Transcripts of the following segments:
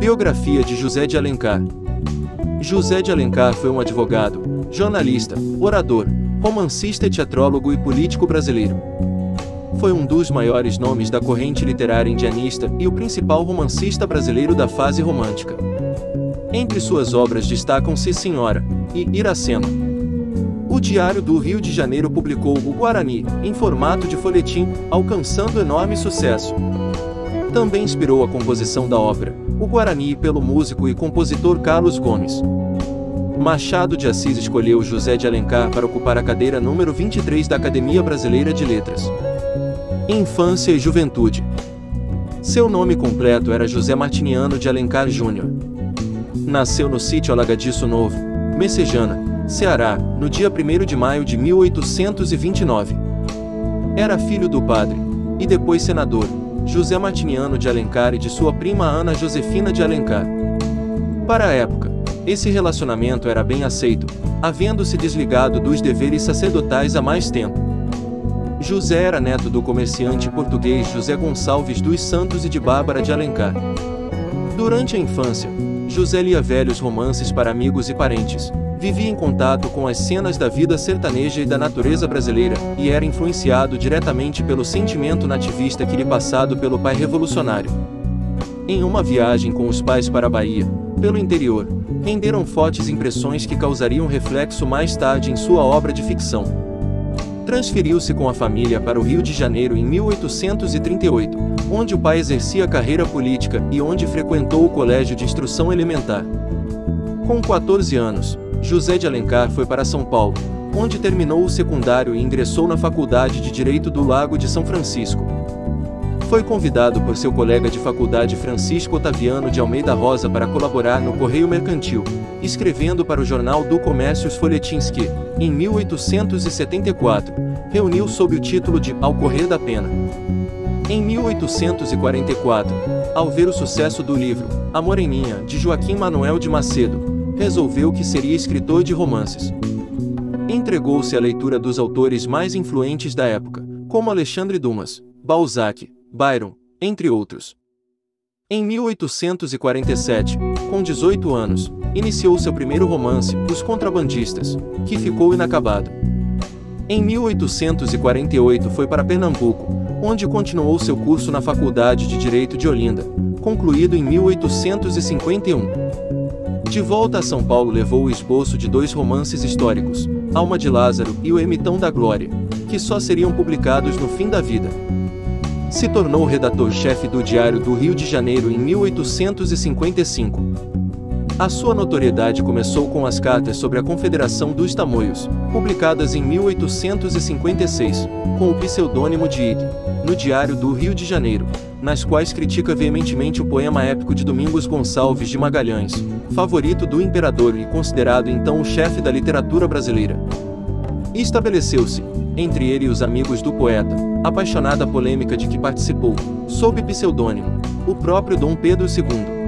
Biografia de José de Alencar José de Alencar foi um advogado, jornalista, orador, romancista e teatrólogo e político brasileiro. Foi um dos maiores nomes da corrente literária indianista e o principal romancista brasileiro da fase romântica. Entre suas obras destacam-se Senhora e Iracema. O Diário do Rio de Janeiro publicou o Guarani, em formato de folhetim, alcançando enorme sucesso. Também inspirou a composição da ópera, o Guarani pelo músico e compositor Carlos Gomes. Machado de Assis escolheu José de Alencar para ocupar a cadeira número 23 da Academia Brasileira de Letras. Infância e Juventude. Seu nome completo era José Martiniano de Alencar Júnior. Nasceu no sítio Alagadiço Novo, Messejana, Ceará, no dia 1 de maio de 1829. Era filho do padre, e depois senador, José Martiniano de Alencar e de sua prima Ana Josefina de Alencar. Para a época, esse relacionamento era bem aceito, havendo-se desligado dos deveres sacerdotais há mais tempo. José era neto do comerciante português José Gonçalves dos Santos e de Bárbara de Alencar. Durante a infância, José lia velhos romances para amigos e parentes, vivia em contato com as cenas da vida sertaneja e da natureza brasileira, e era influenciado diretamente pelo sentimento nativista que lhe passado pelo pai revolucionário. Em uma viagem com os pais para a Bahia, pelo interior, renderam fortes impressões que causariam reflexo mais tarde em sua obra de ficção. Transferiu-se com a família para o Rio de Janeiro em 1838, onde o pai exercia carreira política e onde frequentou o colégio de instrução elementar. Com 14 anos, José de Alencar foi para São Paulo, onde terminou o secundário e ingressou na Faculdade de Direito do Lago de São Francisco. Foi convidado por seu colega de faculdade Francisco Otaviano de Almeida Rosa para colaborar no Correio Mercantil, escrevendo para o Jornal do Comércio os folhetins que, em 1874, reuniu sob o título de Ao Correr da Pena. Em 1844, ao ver o sucesso do livro A Moreninha, de Joaquim Manuel de Macedo, resolveu que seria escritor de romances. Entregou-se à leitura dos autores mais influentes da época, como Alexandre Dumas, Balzac, Byron, entre outros. Em 1847, com 18 anos, iniciou seu primeiro romance, Os Contrabandistas, que ficou inacabado. Em 1848 foi para Pernambuco, onde continuou seu curso na Faculdade de Direito de Olinda, concluído em 1851. De volta a São Paulo levou o esboço de dois romances históricos, Alma de Lázaro e O Emitão da Glória, que só seriam publicados no fim da vida. Se tornou redator-chefe do Diário do Rio de Janeiro em 1855. A sua notoriedade começou com as cartas sobre a Confederação dos Tamoios, publicadas em 1856, com o pseudônimo de Ig, no Diário do Rio de Janeiro, nas quais critica veementemente o poema épico de Domingos Gonçalves de Magalhães, favorito do imperador e considerado então o chefe da literatura brasileira. Estabeleceu-se, entre ele e os amigos do poeta, apaixonada polêmica de que participou, sob pseudônimo, o próprio Dom Pedro II.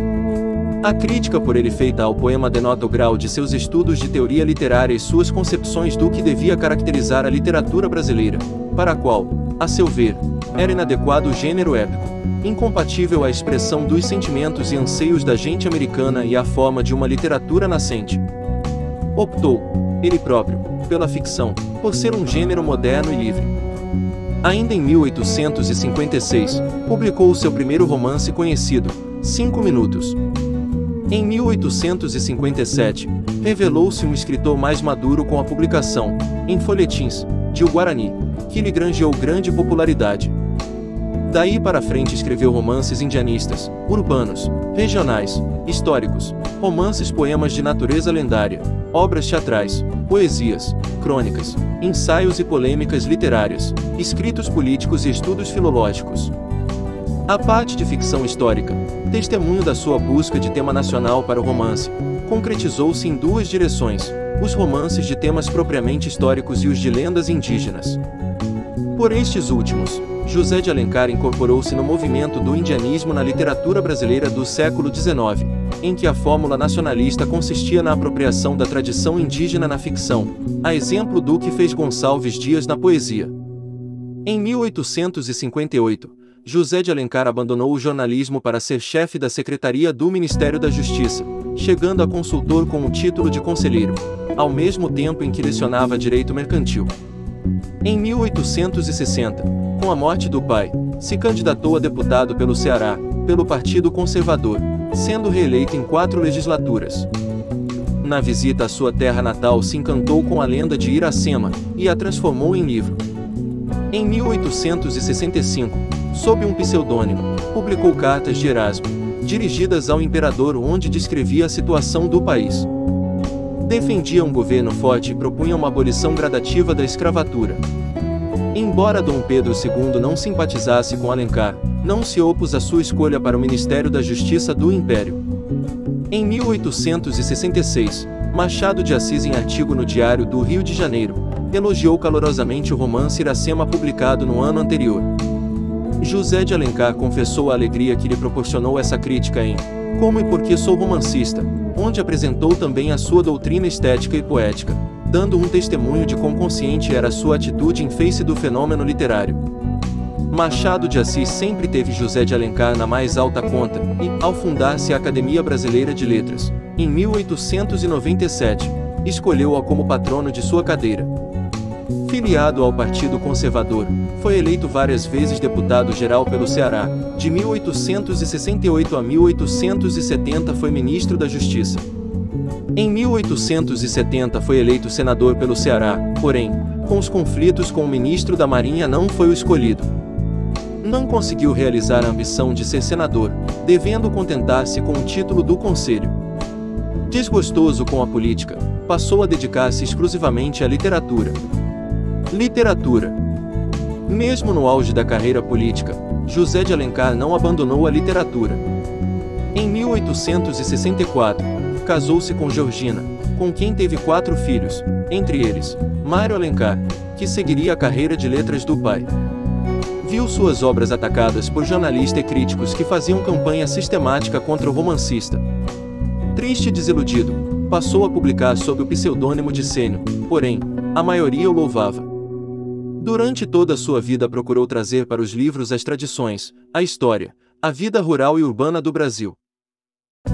A crítica por ele feita ao poema denota o grau de seus estudos de teoria literária e suas concepções do que devia caracterizar a literatura brasileira, para a qual, a seu ver, era inadequado o gênero épico, incompatível à expressão dos sentimentos e anseios da gente americana e à forma de uma literatura nascente. Optou, ele próprio, pela ficção, por ser um gênero moderno e livre. Ainda em 1856, publicou seu primeiro romance conhecido, Cinco Minutos. Em 1857, revelou-se um escritor mais maduro com a publicação, em folhetins, de O Guarani, que lhe granjeou grande popularidade. Daí para frente escreveu romances indianistas, urbanos, regionais, históricos, romances poemas de natureza lendária, obras teatrais, poesias, crônicas, ensaios e polêmicas literárias, escritos políticos e estudos filológicos. A parte de ficção histórica, testemunho da sua busca de tema nacional para o romance, concretizou-se em duas direções: os romances de temas propriamente históricos e os de lendas indígenas. Por estes últimos, José de Alencar incorporou-se no movimento do indianismo na literatura brasileira do século XIX, em que a fórmula nacionalista consistia na apropriação da tradição indígena na ficção, a exemplo do que fez Gonçalves Dias na poesia. Em 1858, José de Alencar abandonou o jornalismo para ser chefe da Secretaria do Ministério da Justiça, chegando a consultor com o título de conselheiro, ao mesmo tempo em que lecionava direito mercantil. Em 1860, com a morte do pai, se candidatou a deputado pelo Ceará, pelo Partido Conservador, sendo reeleito em quatro legislaturas. Na visita à sua terra natal se encantou com a lenda de Iracema e a transformou em livro. Em 1865, sob um pseudônimo, publicou cartas de Erasmo, dirigidas ao imperador onde descrevia a situação do país. Defendia um governo forte e propunha uma abolição gradativa da escravatura. Embora Dom Pedro II não simpatizasse com Alencar, não se opôs à sua escolha para o Ministério da Justiça do Império. Em 1866, Machado de Assis, em artigo no Diário do Rio de Janeiro, elogiou calorosamente o romance Iracema publicado no ano anterior. José de Alencar confessou a alegria que lhe proporcionou essa crítica em Como e Por que Sou Romancista, onde apresentou também a sua doutrina estética e poética, dando um testemunho de quão consciente era sua atitude em face do fenômeno literário. Machado de Assis sempre teve José de Alencar na mais alta conta, e, ao fundar-se a Academia Brasileira de Letras, em 1897, escolheu-a como patrono de sua cadeira. Filiado ao Partido Conservador, foi eleito várias vezes deputado-geral pelo Ceará. De 1868 a 1870 foi ministro da Justiça. Em 1870 foi eleito senador pelo Ceará, porém, com os conflitos com o ministro da Marinha não foi o escolhido. Não conseguiu realizar a ambição de ser senador, devendo contentar-se com o título do conselho. Desgostoso com a política, passou a dedicar-se exclusivamente à literatura, Literatura. Mesmo no auge da carreira política, José de Alencar não abandonou a literatura. Em 1864, casou-se com Georgina, com quem teve quatro filhos, entre eles, Mário Alencar, que seguiria a carreira de letras do pai. Viu suas obras atacadas por jornalistas e críticos que faziam campanha sistemática contra o romancista. Triste e desiludido, passou a publicar sob o pseudônimo de Sênio, porém, a maioria o louvava. Durante toda a sua vida procurou trazer para os livros as tradições, a história, a vida rural e urbana do Brasil.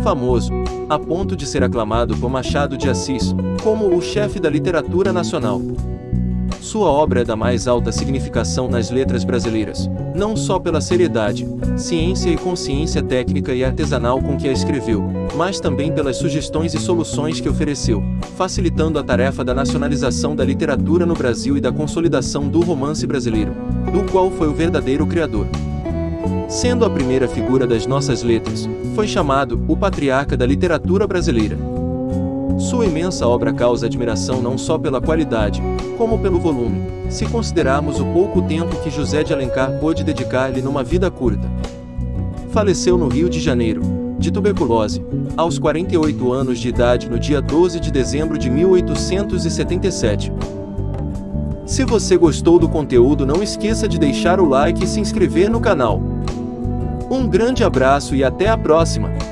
Famoso, a ponto de ser aclamado por Machado de Assis como o chefe da literatura nacional. Sua obra é da mais alta significação nas letras brasileiras, não só pela seriedade, ciência e consciência técnica e artesanal com que a escreveu, mas também pelas sugestões e soluções que ofereceu, facilitando a tarefa da nacionalização da literatura no Brasil e da consolidação do romance brasileiro, do qual foi o verdadeiro criador. Sendo a primeira figura das nossas letras, foi chamado o patriarca da literatura brasileira. Sua imensa obra causa admiração não só pela qualidade, como pelo volume, se considerarmos o pouco tempo que José de Alencar pôde dedicar-lhe numa vida curta. Faleceu no Rio de Janeiro, de tuberculose, aos 48 anos de idade no dia 12 de dezembro de 1877. Se você gostou do conteúdo, não esqueça de deixar o like e se inscrever no canal. Um grande abraço e até a próxima!